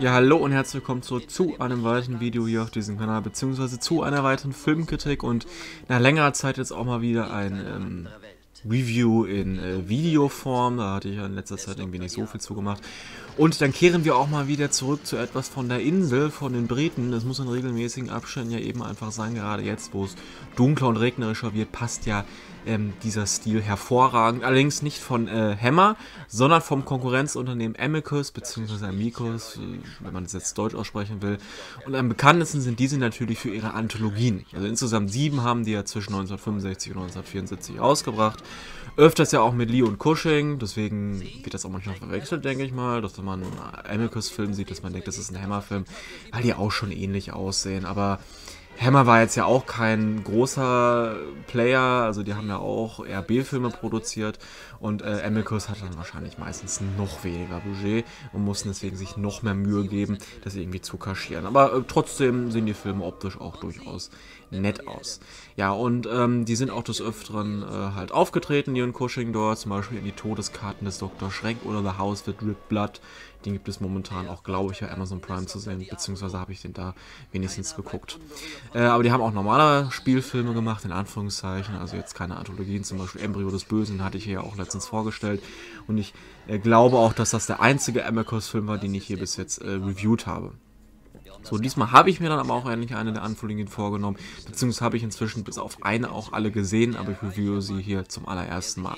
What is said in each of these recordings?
Ja, hallo und herzlich willkommen zurück zu einem weiteren Video hier auf diesem Kanal, beziehungsweise zu einer weiteren Filmkritik und nach längerer Zeit jetzt auch mal wieder ein ähm, Review in äh, Videoform. Da hatte ich ja in letzter Zeit irgendwie nicht so viel zugemacht. Und dann kehren wir auch mal wieder zurück zu etwas von der Insel, von den Briten. Das muss in regelmäßigen Abständen ja eben einfach sein, gerade jetzt, wo es dunkler und regnerischer wird, passt ja ähm, dieser Stil hervorragend. Allerdings nicht von äh, Hammer, sondern vom Konkurrenzunternehmen Amicus bzw. Amicus, äh, wenn man es jetzt deutsch aussprechen will. Und am bekanntesten sind diese natürlich für ihre Anthologien. Also insgesamt sieben haben die ja zwischen 1965 und 1974 ausgebracht. Öfters ja auch mit Lee und Cushing, deswegen wird das auch manchmal verwechselt, denke ich mal, dass wenn man Amicus-Film sieht, dass man denkt, das ist ein Hammer-Film, weil die auch schon ähnlich aussehen, aber Hammer war jetzt ja auch kein großer Player, also die haben ja auch eher B-Filme produziert und äh, Amicus hat dann wahrscheinlich meistens noch weniger Budget und mussten deswegen sich noch mehr Mühe geben, das irgendwie zu kaschieren. Aber äh, trotzdem sehen die Filme optisch auch durchaus nett aus. Ja, und ähm, die sind auch des Öfteren äh, halt aufgetreten, Neon Cushing dort, zum Beispiel in die Todeskarten des Dr. Schreck oder The House with Ripped Blood. Den gibt es momentan auch, glaube ich, bei Amazon Prime zu sehen, beziehungsweise habe ich den da wenigstens geguckt. Äh, aber die haben auch normale Spielfilme gemacht, in Anführungszeichen, also jetzt keine Anthologien, zum Beispiel Embryo des Bösen hatte ich hier ja auch letztens vorgestellt. Und ich äh, glaube auch, dass das der einzige Amicus-Film war, den ich hier bis jetzt äh, reviewed habe. So, diesmal habe ich mir dann aber auch endlich eine der Anfolgen vorgenommen, beziehungsweise habe ich inzwischen bis auf eine auch alle gesehen, aber ich reviewe sie hier zum allerersten Mal.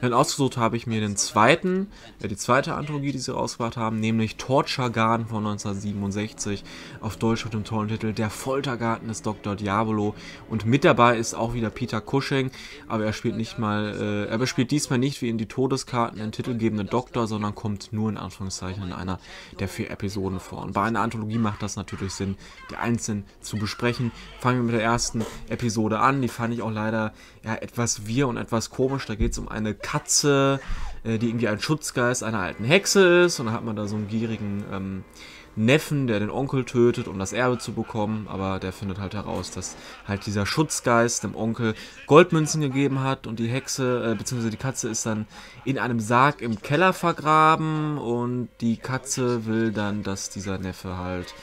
Dann ausgesucht habe ich mir den zweiten, äh, die zweite Anthologie, die sie rausgebracht haben, nämlich Torture Garden von 1967, auf Deutsch mit dem tollen Titel Der Foltergarten des Dr. Diabolo. Und mit dabei ist auch wieder Peter Cushing, aber er spielt nicht mal, äh, er spielt diesmal nicht wie in die Todeskarten den titelgebenden Doktor, sondern kommt nur in Anführungszeichen in einer der vier Episoden vor. Und bei einer Anthologie macht das natürlich Sinn, die einzeln zu besprechen. Fangen wir mit der ersten Episode an. Die fand ich auch leider ja, etwas wir und etwas komisch. Da geht es um eine Katze, äh, die irgendwie ein Schutzgeist einer alten Hexe ist. Und dann hat man da so einen gierigen ähm, Neffen, der den Onkel tötet, um das Erbe zu bekommen. Aber der findet halt heraus, dass halt dieser Schutzgeist dem Onkel Goldmünzen gegeben hat. Und die Hexe, äh, beziehungsweise die Katze ist dann in einem Sarg im Keller vergraben. Und die Katze will dann, dass dieser Neffe halt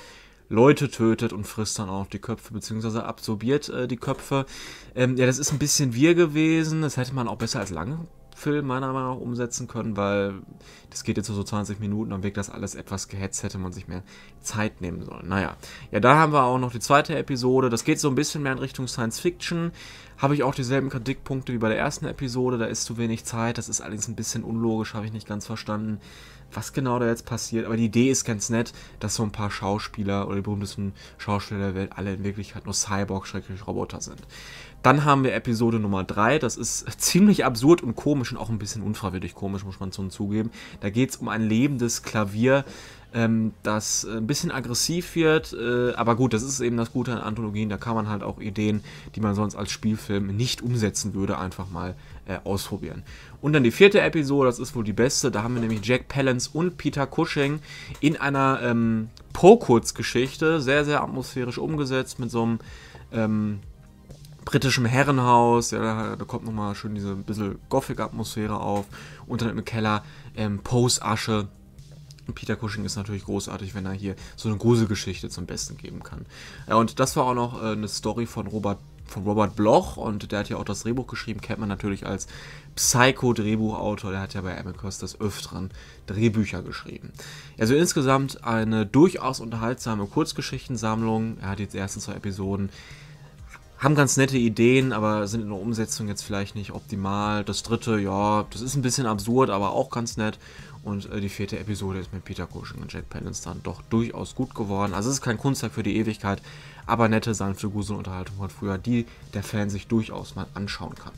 Leute tötet und frisst dann auch die Köpfe, beziehungsweise absorbiert äh, die Köpfe. Ähm, ja, das ist ein bisschen wir gewesen. Das hätte man auch besser als Langfilm meiner Meinung nach umsetzen können, weil das geht jetzt so 20 Minuten, dann wirkt das alles etwas gehetzt, hätte man sich mehr Zeit nehmen sollen. Naja, ja, da haben wir auch noch die zweite Episode. Das geht so ein bisschen mehr in Richtung Science Fiction. Habe ich auch dieselben Kritikpunkte wie bei der ersten Episode. Da ist zu wenig Zeit. Das ist allerdings ein bisschen unlogisch, habe ich nicht ganz verstanden was genau da jetzt passiert. Aber die Idee ist ganz nett, dass so ein paar Schauspieler oder die berühmtesten Schauspieler der Welt alle in Wirklichkeit nur Cyborg-Roboter sind. Dann haben wir Episode Nummer 3. Das ist ziemlich absurd und komisch und auch ein bisschen unfreiwillig komisch, muss man zugeben. Da geht es um ein lebendes Klavier, ähm, das ein bisschen aggressiv wird. Äh, aber gut, das ist eben das Gute an Anthologien. Da kann man halt auch Ideen, die man sonst als Spielfilm nicht umsetzen würde, einfach mal äh, ausprobieren. Und dann die vierte Episode, das ist wohl die beste. Da haben wir nämlich Jack Palance und Peter Cushing in einer ähm, Po-Kurzgeschichte, sehr, sehr atmosphärisch umgesetzt mit so einem ähm, britischem Herrenhaus. Ja, da, da kommt nochmal schön diese bisschen Gothic-Atmosphäre auf. Und dann im Keller ähm, Poes Peter Cushing ist natürlich großartig, wenn er hier so eine Gruselgeschichte zum Besten geben kann. Ja, und das war auch noch äh, eine Story von Robert von Robert Bloch und der hat ja auch das Drehbuch geschrieben, kennt man natürlich als Psycho-Drehbuchautor, der hat ja bei Amicus des Öfteren Drehbücher geschrieben. Also insgesamt eine durchaus unterhaltsame Kurzgeschichtensammlung. Er hat jetzt die ersten zwei Episoden haben ganz nette Ideen, aber sind in der Umsetzung jetzt vielleicht nicht optimal. Das dritte, ja, das ist ein bisschen absurd, aber auch ganz nett. Und äh, die vierte Episode ist mit Peter Cushing und Jack Palance dann doch durchaus gut geworden. Also es ist kein Kunstwerk für die Ewigkeit, aber nette, sanfte Gruselunterhaltung von früher, die der Fan sich durchaus mal anschauen kann.